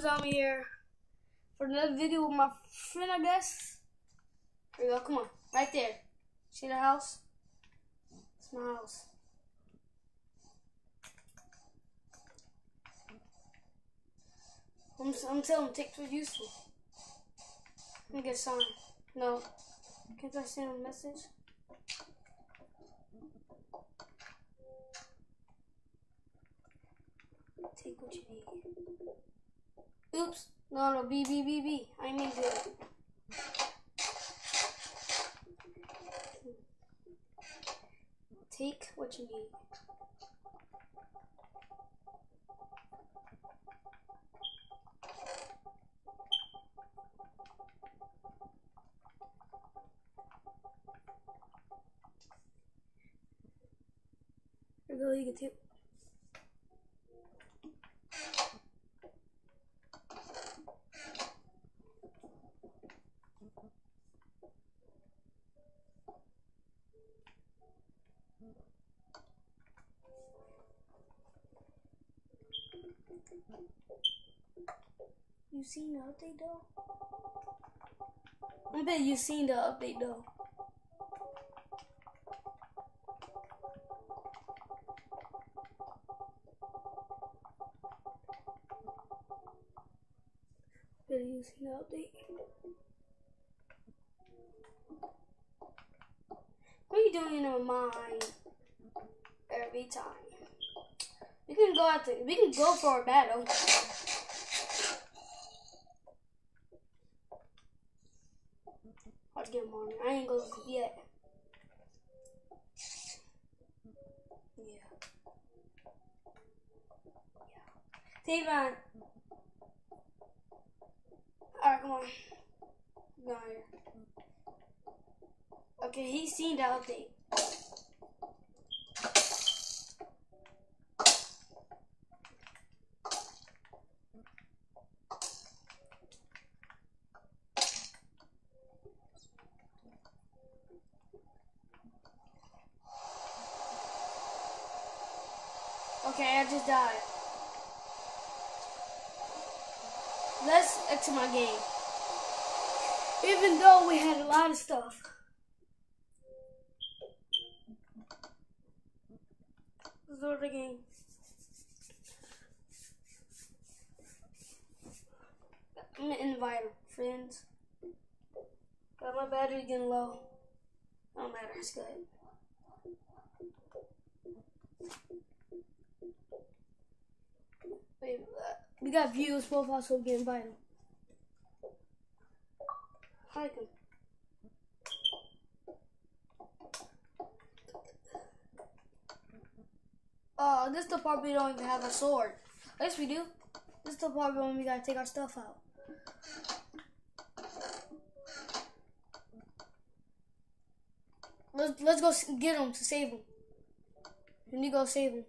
Zombie here for another video with my friend, I guess. Here we go, come on, right there. See the house? It's my house. I'm, I'm telling him TikTok's useful. Let me get a sign. No. Can't I send a message? Take what you need. Oops. No, no, B, B, B, B. I mean to. Take what you need. Here we go, you can take. You seen the update though? I bet you seen the update though. Bet you seen the update. What are you doing in my mind every time? We can go out to, we can go for a battle. I'll get him on. I ain't go yet. Yeah. Yeah. Tavon. Alright, come on. Go here. Okay, he's seen the update. Okay, I just died. Let's exit my game. Even though we had a lot of stuff. Let's to the game. I'm gonna invite friends. Got my battery getting low. Don't matter, it's good. Wait, uh, we got views profile, so we can invite him. Uh, this is the part we don't even have a sword. Yes, we do. This is the part when we gotta take our stuff out. Let's let's go get him to save him. We need to go save him.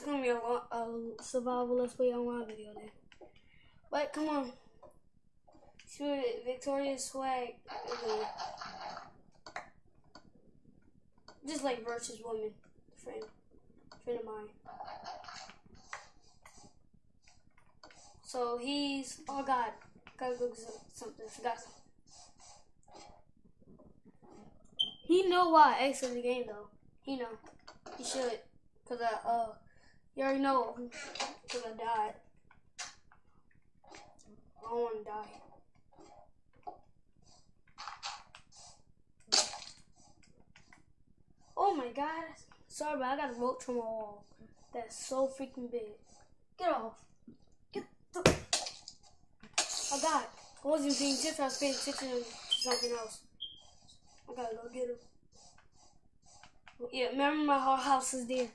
Is gonna be a, lo- a survival let's play online video then. But come on. Victoria's swag. Just like versus woman, Friend. Friend of mine. So he's oh god. Gotta go something. Forgot something. He know why I exited the game though. He know. He should. Cause I uh you already know cause I died. I don't wanna die. Oh my god. Sorry but I got a roach on my wall. That's so freaking big. Get off. Get the I got it. I wasn't paying attention, I was paying attention to something else. I gotta go get him. Yeah, remember my whole house is there.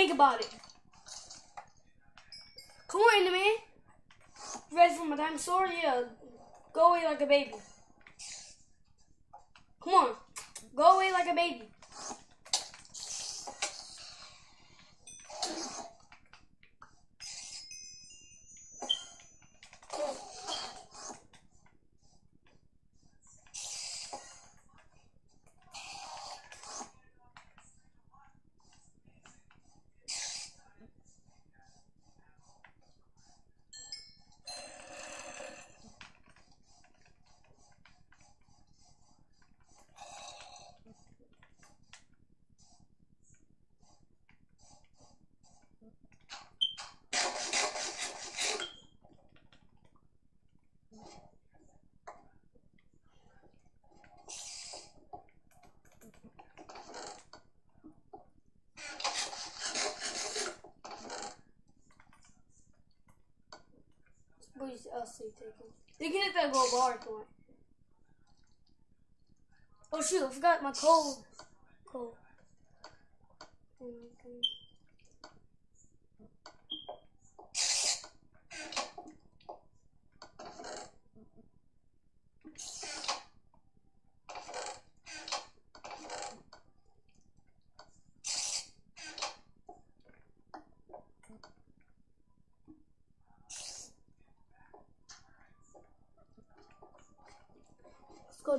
Think about it. Come on. You ready for my dinosaur? Yeah. Go away like a baby. Come on. Go away like a baby. I'll see taking. You can hit that gold bar point. Oh shoot, I forgot my. Cold. Okay.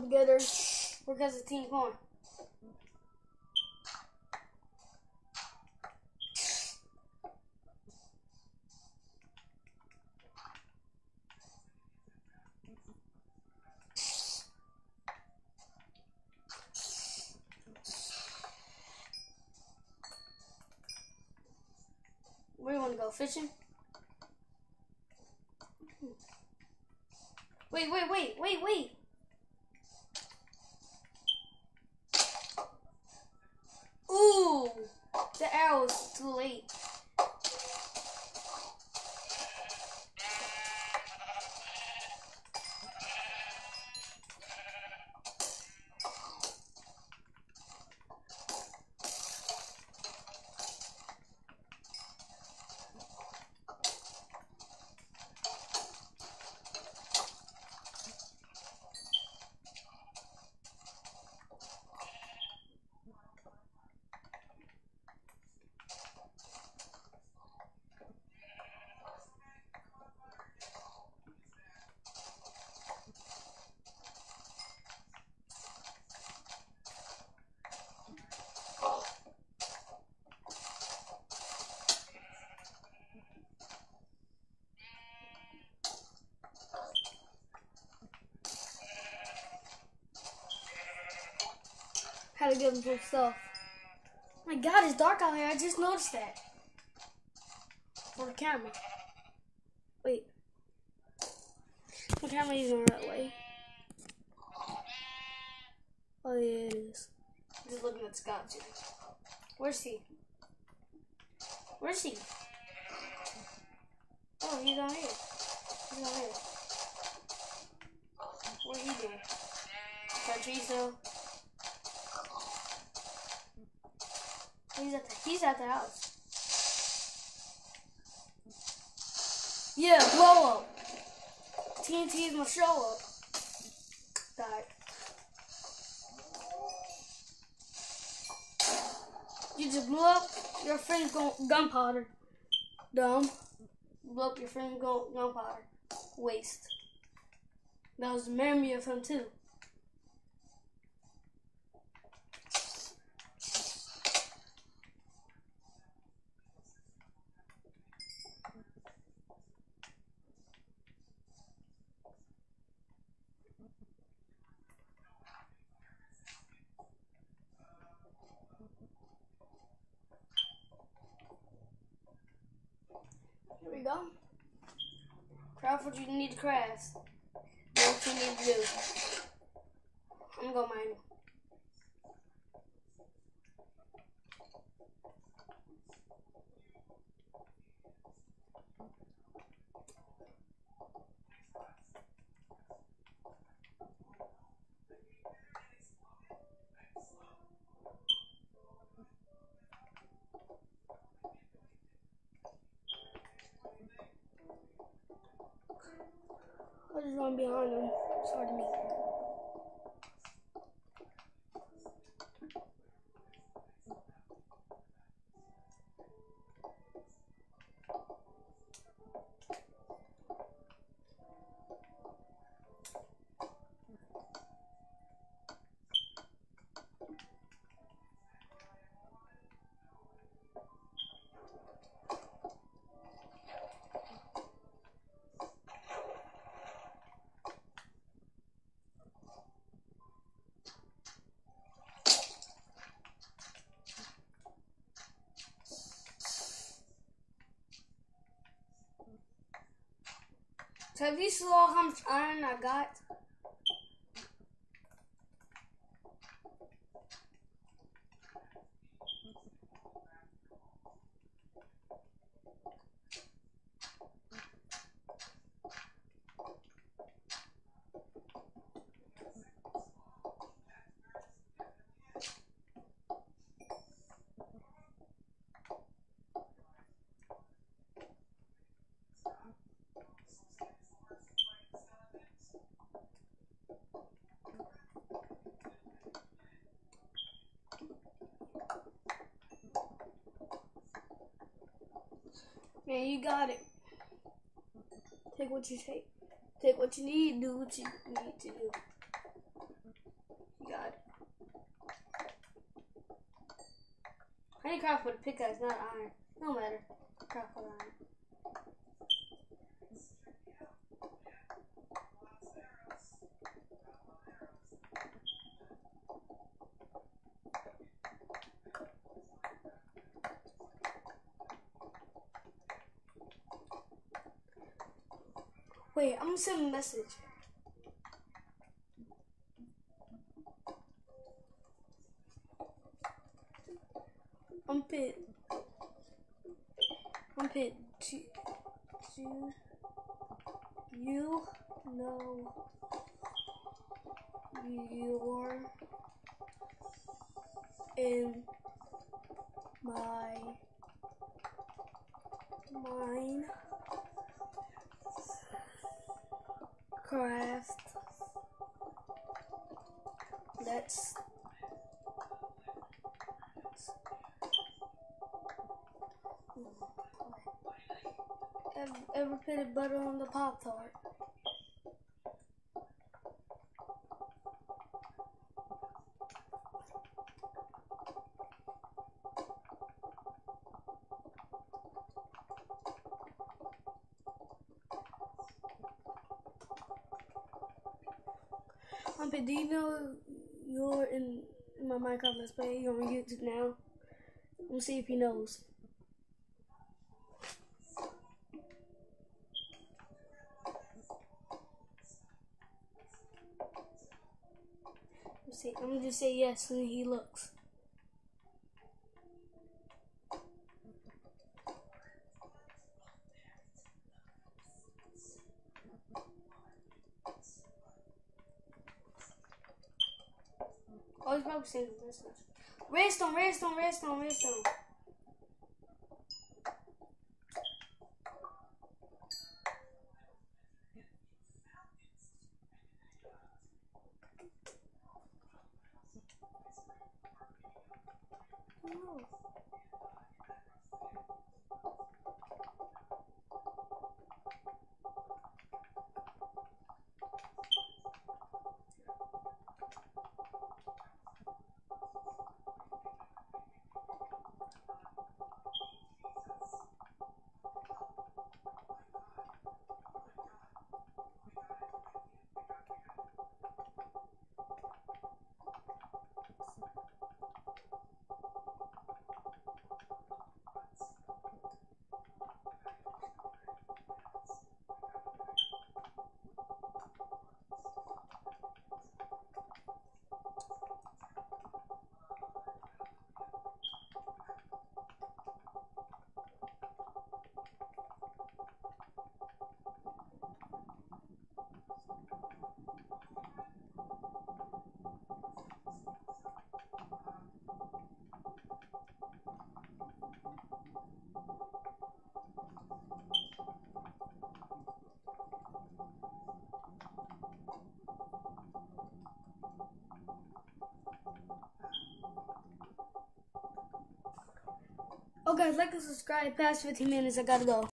Together. As a team. Come on. Where you want to go? Fishing? Wait, wait, wait, wait, wait. Ooh, the arrow's too late. To give him some stuff. my god, it's dark out here. I just noticed that. For the camera. Wait. The camera isn't right way. Oh yeah, it is. Just looking at Scott too. Where's he? Where's he? Oh, he's on here. He's on here. What are you doing? Patricio. He's at the house. Yeah, blow up. TNT is my show up. Died. You just blew up your friend's gunpowder. Dumb. Blew up your friend's gunpowder. Waste. That was the memory of him too. Here we go. Craft what you need to craft. What you need to do. I'm gonna go mine. Just run behind him. Hard to. Have you saw how much iron I got? You got it. Take what you take. Take what you need. Do what you need to do. You got it. I need craft with a pickaxe, not iron. No matter. Craft with iron. Wait, I'm gonna send a message. I'm pit. I'm pit. Do, do you know you're in my mind? Craft. Let's ever, put butter on the Pop Tart? Um, but do you know you're in my Minecraft Let's Play? You're on YouTube now. We'll see if he knows. Let's see. I'm gonna just say yes, and he looks. Oh, he's probably saying this. Redstone, redstone, redstone, redstone. Oh guys, like and subscribe. Past 15 minutes, I gotta go.